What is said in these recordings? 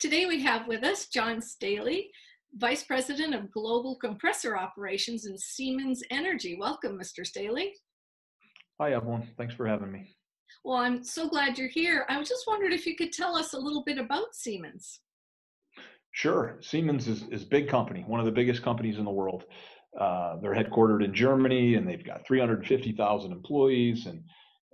Today we have with us John Stahley, Vice President of Global Compressor Operations in Siemens Energy. Welcome, Mr. Stahley. Hi, everyone. Thanks for having me. Well, I'm so glad you're here. I was just wondering if you could tell us a little bit about Siemens. Sure. Siemens is, is a big company, one of the biggest companies in the world. Uh, they're headquartered in Germany, and they've got 350,000 employees, and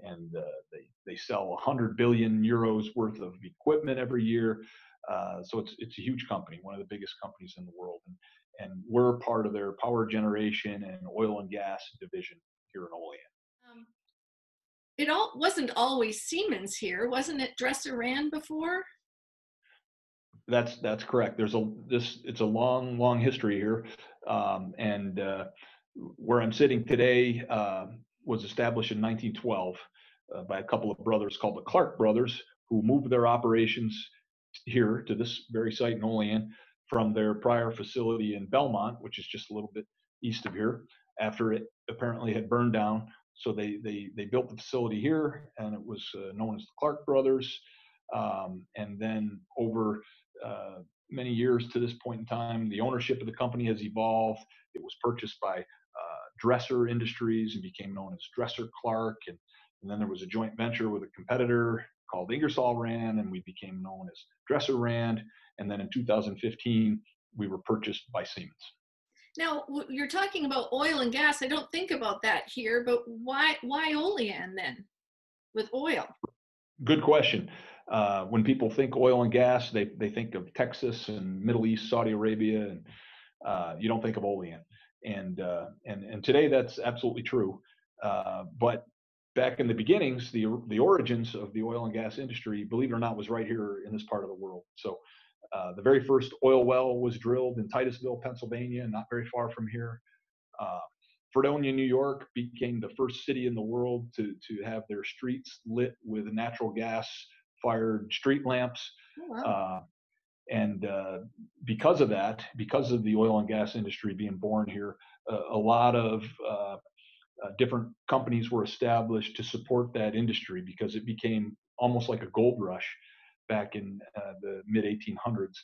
and uh, they they sell 100 billion euros worth of equipment every year. Uh, so it's it's a huge company, one of the biggest companies in the world, and and we're part of their power generation and oil and gas division here in Olean. Um, it all wasn't always Siemens here, wasn't it? Dresser-Rand before. That's that's correct. There's a this it's a long long history here, um, and uh, where I'm sitting today uh, was established in 1912 uh, by a couple of brothers called the Clark brothers, who moved their operations here to this very site in Olean from their prior facility in Belmont, which is just a little bit east of here, after it apparently had burned down. So they they they built the facility here, and it was uh, known as the Clark Brothers. Um, and then over uh, many years to this point in time, the ownership of the company has evolved. It was purchased by uh, Dresser Industries and became known as Dresser Clark, and, and then there was a joint venture with a competitor called Ingersoll Rand, and we became known as Dresser-Rand. And then in 2015, we were purchased by Siemens. Now you're talking about oil and gas. I don't think about that here, but why why Olean then, with oil? Good question. Uh, when people think oil and gas, they they think of Texas and Middle East, Saudi Arabia, and uh, you don't think of Olean. And uh, and and today that's absolutely true. Uh, but back in the beginnings, the the origins of the oil and gas industry, believe it or not, was right here in this part of the world. So, uh, the very first oil well was drilled in Titusville, Pennsylvania, not very far from here. Uh, Fredonia, New York, became the first city in the world to to have their streets lit with natural gas fired street lamps. Oh, wow. uh, and uh, because of that, because of the oil and gas industry being born here, a lot of uh, different companies were established to support that industry because it became almost like a gold rush back in uh, the mid 1800s.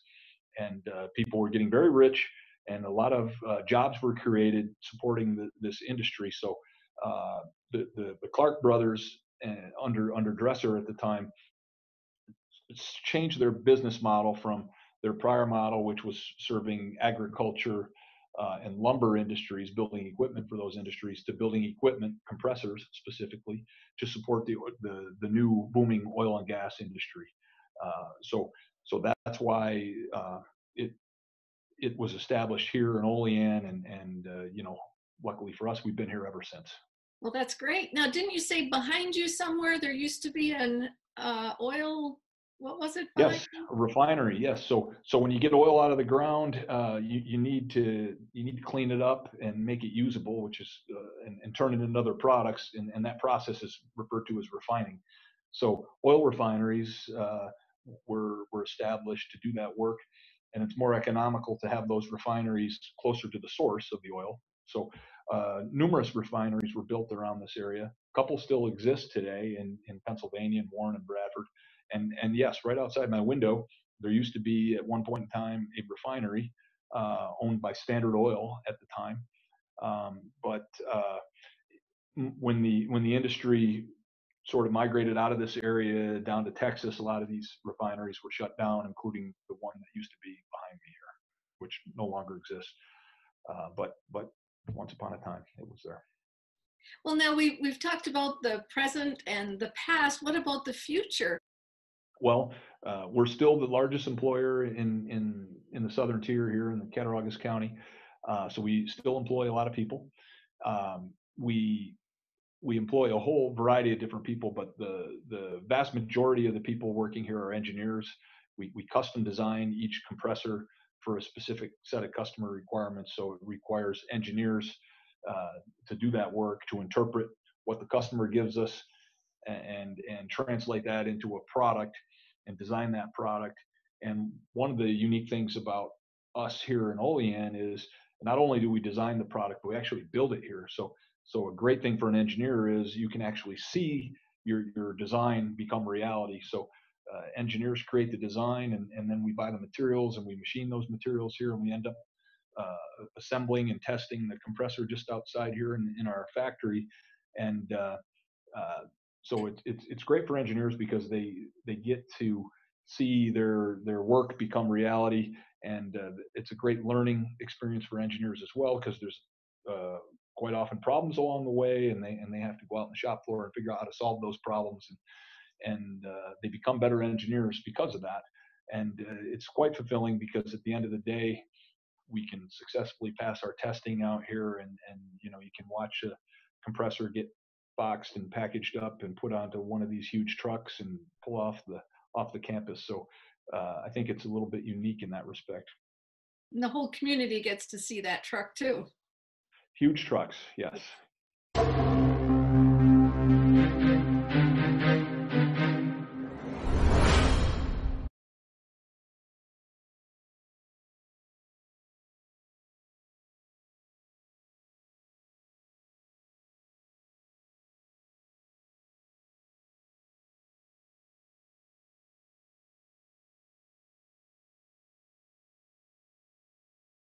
And uh, people were getting very rich, and a lot of uh, jobs were created supporting the, this industry. So uh, the, the, the, Clark brothers, uh, under, under Dresser at the time, changed their business model from their prior model, which was serving agriculture uh, and lumber industries, building equipment for those industries, to building equipment, compressors specifically, to support the the, the new booming oil and gas industry. Uh, so so that's why uh, it it was established here in Olean, and and uh, you know, luckily for us, we've been here ever since. Well, that's great. Now, didn't you say behind you somewhere there used to be an uh, oil what was it? Yes, a refinery. Yes. So so when you get oil out of the ground, uh, you you need to you need to clean it up and make it usable, which is uh, and, and turn it into other products, and, and that process is referred to as refining. So oil refineries uh, were were established to do that work, and it's more economical to have those refineries closer to the source of the oil. So uh, numerous refineries were built around this area. A couple still exist today in in Pennsylvania, and Warren and Bradford and and yes, right outside my window, there used to be at one point in time a refinery uh, owned by Standard Oil at the time. Um, but uh, when the when the industry sort of migrated out of this area down to Texas, a lot of these refineries were shut down, including the one that used to be behind me here, which no longer exists. Uh, but but once upon a time, it was there. Well, now we, we've talked about the present and the past. What about the future? Well, uh, we're still the largest employer in in in the southern tier here in the Cattaraugus County, uh, so we still employ a lot of people. Um, we we employ a whole variety of different people, but the the vast majority of the people working here are engineers. We we custom design each compressor for a specific set of customer requirements, so it requires engineers uh, to do that work to interpret what the customer gives us and and translate that into a product and design that product. And one of the unique things about us here in Olean is not only do we design the product, but we actually build it here. So, so a great thing for an engineer is you can actually see your your design become reality. So, uh, engineers create the design, and, and then we buy the materials and we machine those materials here, and we end up uh, assembling and testing the compressor just outside here in, in our factory. And uh, uh, so it, it's it's great for engineers because they they get to see their their work become reality, and uh, it's a great learning experience for engineers as well because there's uh, quite often problems along the way, and they and they have to go out on the shop floor and figure out how to solve those problems, and and uh, they become better engineers because of that. And uh, it's quite fulfilling because at the end of the day, we can successfully pass our testing out here, and and you know you can watch a compressor get boxed and packaged up and put onto one of these huge trucks and pull off the off the campus. So uh, I think it's a little bit unique in that respect. And the whole community gets to see that truck too. Huge trucks, yes,